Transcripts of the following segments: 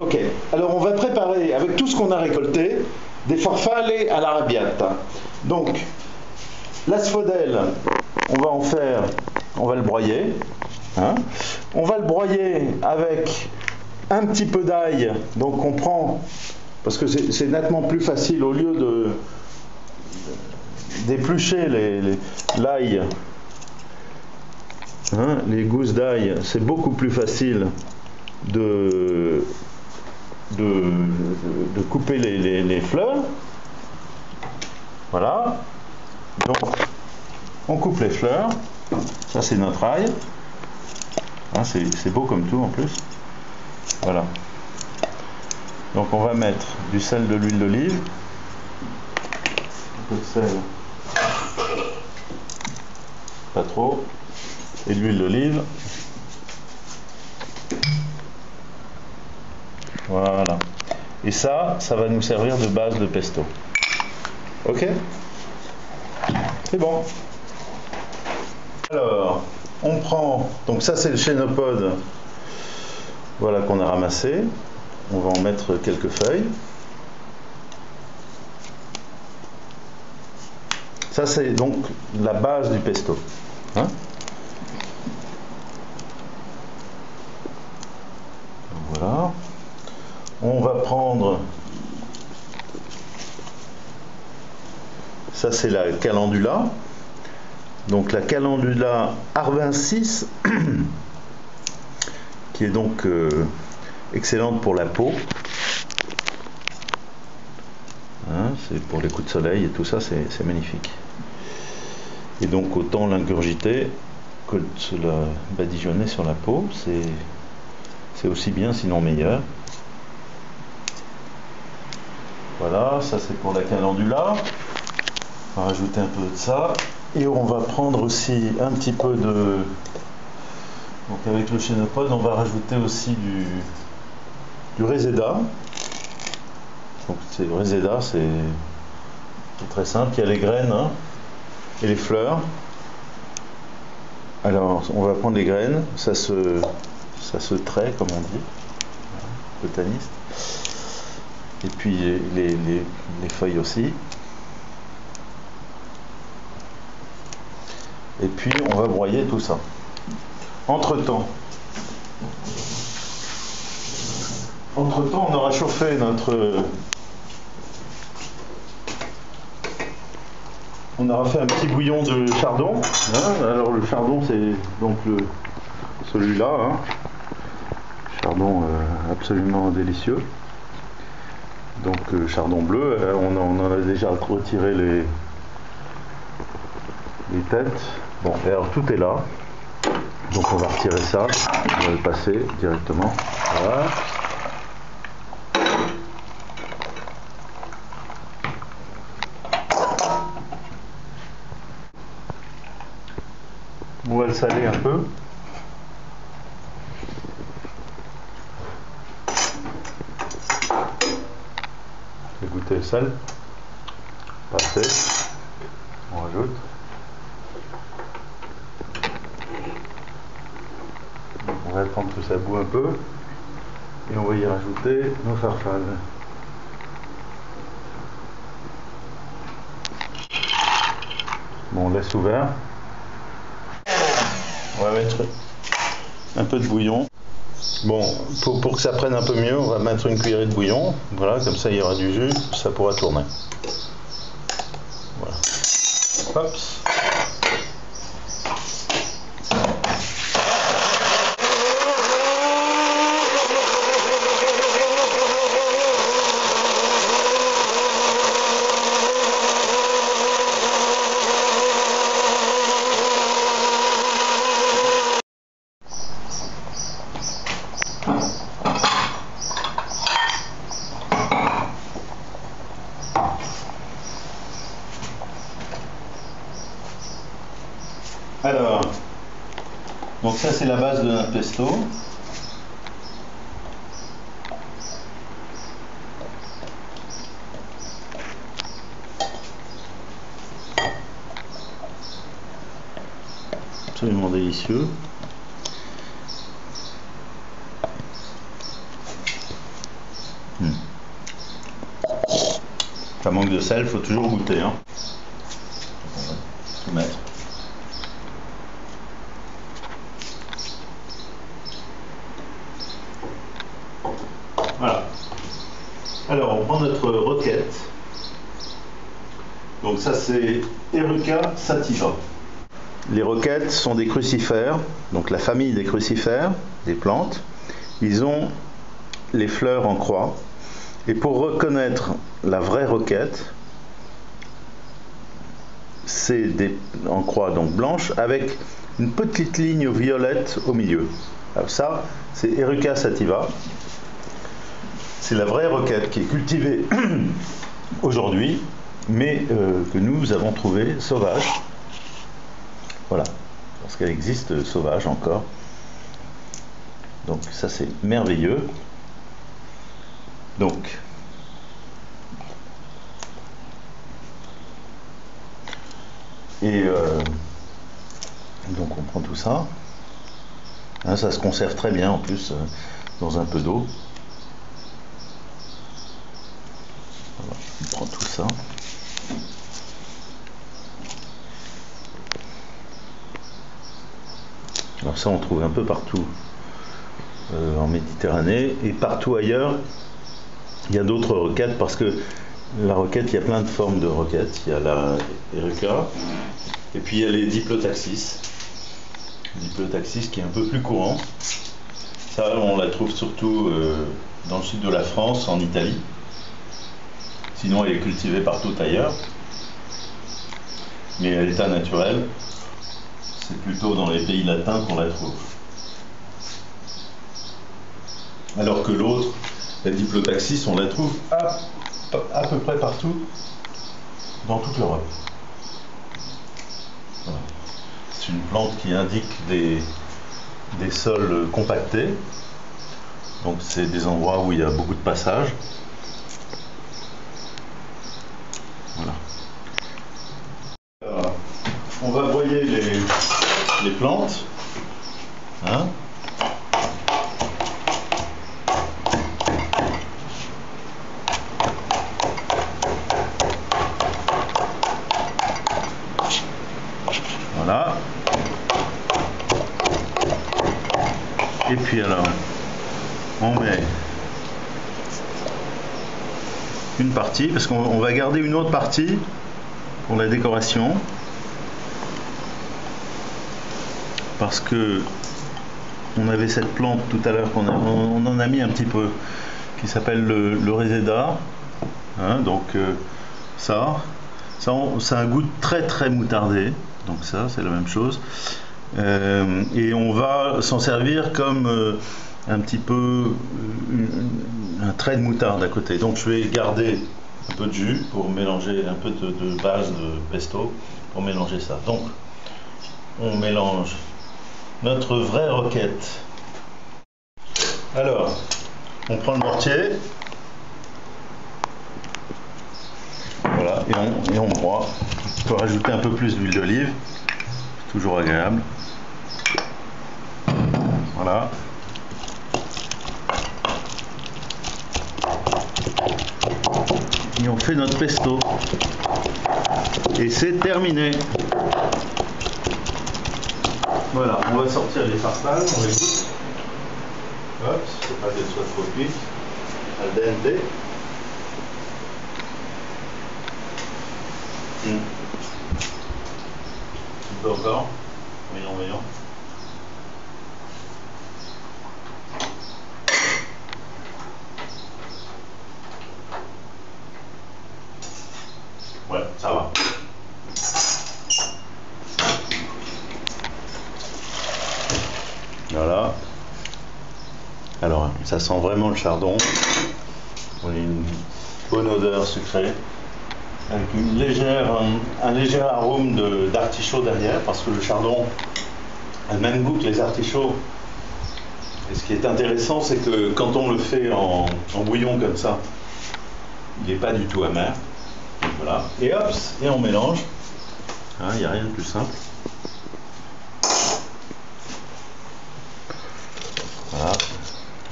Ok, alors on va préparer avec tout ce qu'on a récolté des farfalle à l'arabiata. Donc, l'asphodèle, on va en faire, on va le broyer. hein. On va le broyer avec un petit peu d'ail. Donc on prend, parce que c'est nettement plus facile au lieu de d'éplucher l'ail, hein, les gousses d'ail, c'est beaucoup plus facile de, de, couper les, fleurs. Voilà. Donc, on coupe les fleurs. Ça, c'est notre ail. C'est c'est beau comme tout en plus. Voilà. Donc, on va mettre du sel, de l'huile d'olive. Un peu de sel. Pas trop. Et de l'huile d'olive. Voilà. Et ça, ça va nous servir de base de pesto. Ok? C'est bon. Alors, on prend, donc ça c'est le chénopode, voilà qu'on a ramassé. On va en mettre quelques feuilles. Ça c'est donc la base du pesto. Hein voilà. On va prendre. Ça, c'est la calendula. Donc, la calendula arvensis, qui est donc euh, excellente pour la peau. Hein, c'est pour les coups de soleil et tout ça, c'est magnifique. Et donc, autant l'ingurgiter que de se badigeonner sur la peau, c'est aussi bien, sinon meilleur. Voilà, ça c'est pour la calendula. On va rajouter un peu de ça. Et on va prendre aussi un petit peu de. Donc avec le chénopode, on va rajouter aussi du, du réséda. Donc c'est le réséda, c'est très simple. Il y a les graines hein, et les fleurs. Alors on va prendre les graines, ça se, ça comme on dit, botaniste. Et puis les feuilles aussi. Et puis on va broyer tout ça. Entre temps, entre temps, on aura chauffé notre. On aura fait un petit bouillon de chardon. hein. Alors le chardon, c'est donc le, celui-là. hein. Chardon euh, absolument délicieux. Donc euh, chardon bleu, euh, on en a déjà retiré les, les têtes. Bon, alors tout est là. Donc on va retirer ça, on va le passer directement. Voilà. On va le saler un peu. Je vais goûter le sel. Pas assez. On rajoute. On va attendre que ça boue un peu. Et on va y rajouter nos farfales. Bon, on laisse ouvert. On va mettre un peu de bouillon. Bon, pour, pour que ça prenne un peu mieux, on va mettre une cuillerée de bouillon. Voilà, comme ça il y aura du jus, ça pourra tourner. Alors, donc ça c'est la base de notre pesto. Absolument délicieux. Hmm. Ça manque de sel, faut toujours goûter. Hein. Mettre. Alors, on prend notre roquette. Donc ça, c'est Eruca sativa. Les roquettes sont des crucifères, donc la famille des crucifères, des plantes. Ils ont les fleurs en croix. Et pour reconnaître la vraie roquette, c'est en croix donc blanche avec une petite ligne violette au milieu. Alors ça, c'est Eruca sativa. C'est la vraie roquette qui est cultivée aujourd'hui, mais euh, que nous avons trouvée sauvage. Voilà, parce qu'elle existe sauvage encore. Donc ça c'est merveilleux. Donc, et euh, donc on prend tout ça. Hein, ça se conserve très bien en plus euh, dans un peu d'eau. On prend tout ça. Alors ça on trouve un peu partout euh, en Méditerranée et partout ailleurs il y a d'autres roquettes parce que la roquette, il y a plein de formes de roquettes. Il y a la Eruca, et puis il y a les diplotaxis. Diplotaxis qui est un peu plus courant. Ça, on la trouve surtout euh, dans le sud de la France, en Italie. Sinon, elle est cultivée partout ailleurs. Mais à l'état naturel, c'est plutôt dans les pays latins qu'on la trouve. Alors que l'autre, la diplotaxis, on la trouve à, peu près partout dans toute l'Europe. C'est une plante qui indique des, des sols compactés. Donc c'est des endroits où il y a beaucoup de passages. Voilà. on va broyer les, les plantes. Hein Et puis alors, on met une partie, parce qu'on va garder une autre partie pour la décoration. Parce que on avait cette plante tout à l'heure qu'on on, en a mis un petit peu, qui s'appelle le, le hein, donc euh, ça, ça, un goût très très moutardé. Donc ça, c'est la même chose. Euh, et on va s'en servir comme euh, un petit peu un trait de moutarde à côté. Donc je vais garder un peu de jus pour mélanger un peu de, base de pesto pour mélanger ça. Donc on mélange notre vraie roquette. Alors, on prend le mortier. Voilà, et on, et on broie. On peut rajouter un peu plus d'huile d'olive, toujours agréable. Voilà. Et on fait notre pesto. Et c'est terminé. Voilà, on va sortir les farfales, on les goûte. Hop, faut pas qu'elles soient trop cuites. Al dente. Un peu encore. Voyons, voyons. Ouais, ça va. Voilà. Alors, ça sent vraiment le chardon. On a une bonne odeur sucrée. Avec une légère, un, léger arôme d'artichaut derrière, parce que le chardon a le même goût que les artichauts. Et ce qui est intéressant, c'est que quand on le fait en, bouillon comme ça, il n'est pas du tout amer. Voilà. Et hop, et on mélange. Hein, il n'y a rien de plus simple. Voilà.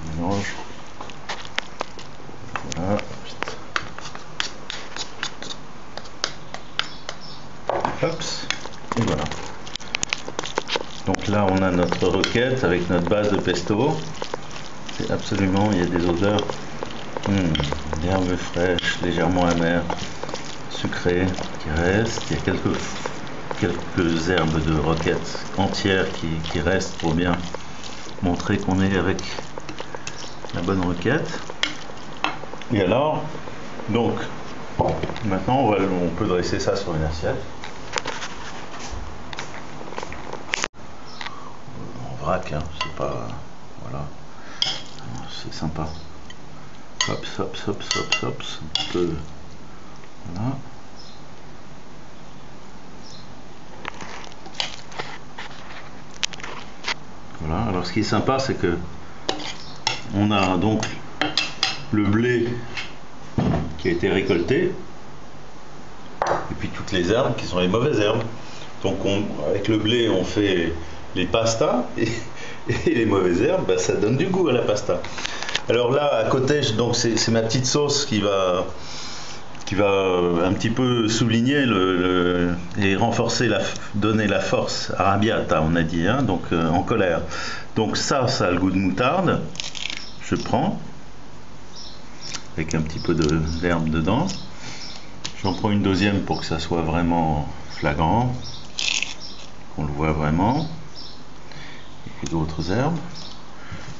On mélange. Voilà. Avec notre base de pesto. C'est absolument, il y a des odeurs hmm, d'herbes fraîches, légèrement amères, sucrées qui restent. Il y a quelques, herbes de roquette entières qui, restent pour bien montrer qu'on est avec la bonne roquette. Et alors, donc, maintenant on peut dresser ça sur une assiette. En hein, c'est pas. Voilà. C'est sympa. Hop, hop, hop, hop, hop, un peu. Voilà. Voilà, alors ce qui est sympa, c'est que on a donc le blé qui a été récolté, et puis toutes les herbes qui sont les mauvaises herbes. Donc avec le blé, on fait les pastas, et, les mauvaises herbes, bah, ça donne du goût à la pasta. Alors là, à côté, donc c'est ma petite sauce qui va, qui va un petit peu souligner et renforcer, la, donner la force arabiata, on a dit, hein, donc euh, en colère. Donc ça, ça a le goût de moutarde. Je prends avec un petit peu d'herbe dedans. J'en prends une deuxième pour que ça soit vraiment flagrant, qu'on le voit vraiment. D'autres herbes.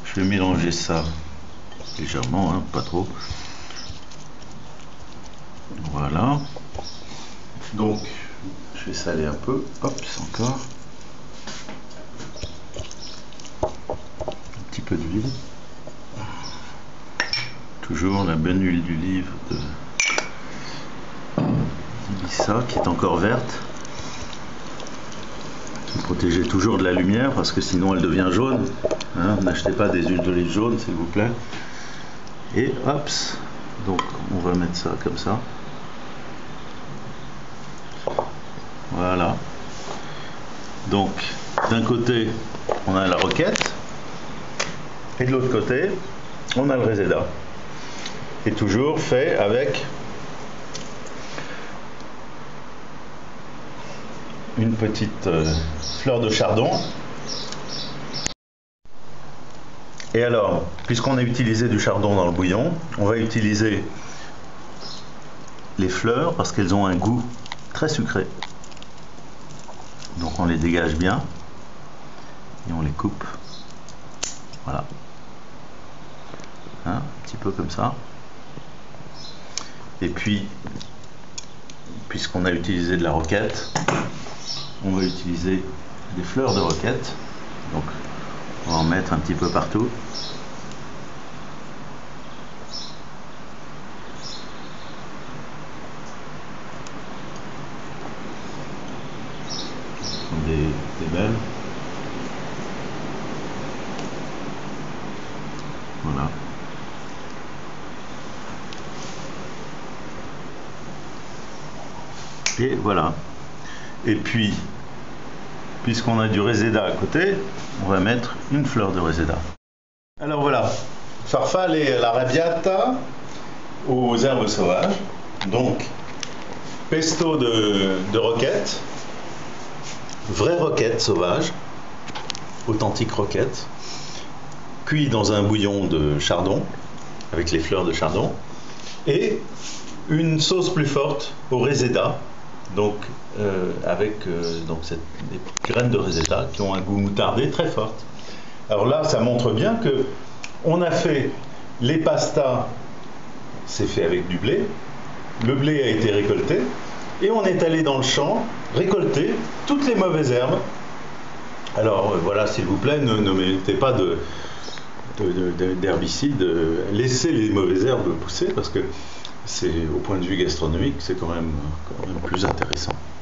Je vais mélanger ça légèrement, hein, pas trop. Voilà. Donc, je vais saler un peu. Hop, encore. Un petit peu d'huile toujours la bonne huile d'olive de Lisa qui est encore verte. Protégez toujours de la lumière parce que sinon elle devient jaune. Hein, n'achetez pas des huiles d'olive jaunes s'il vous plaît. Et hop, donc on va mettre ça comme ça. Voilà. Donc d'un côté on a la roquette et de l'autre côté on a le réséda est toujours fait avec une petite euh, fleur de chardon. Et alors, puisqu'on a utilisé du chardon dans le bouillon, on va utiliser les fleurs parce qu'elles ont un goût très sucré. Donc on les dégage bien et on les coupe. Voilà. Hein, un petit peu comme ça. Et puis, puisqu'on a utilisé de la roquette, on va utiliser des fleurs de roquette. Donc, on va en mettre un petit peu partout. Des, des belles. Voilà. Et voilà. Et puis, puisqu'on a du réséda à côté, on va mettre une fleur de réséda. Alors voilà, farfalle et la rabiata aux herbes sauvages. Donc, pesto de, roquette, vraie roquette sauvage, authentique roquette, cuit dans un bouillon de chardon, avec les fleurs de chardon, et une sauce plus forte au réséda, donc euh, avec euh, donc cette, des graines de résetta qui ont un goût moutardé très fort. Alors là, ça montre bien que on a fait les pastas, c'est fait avec du blé, le blé a été récolté, et on est allé dans le champ récolter toutes les mauvaises herbes. Alors euh, voilà, s'il vous plaît, ne, ne mettez pas de, d'herbicides, laissez les mauvaises herbes pousser parce que c'est au point de vue gastronomique, c'est quand même, quand même plus intéressant.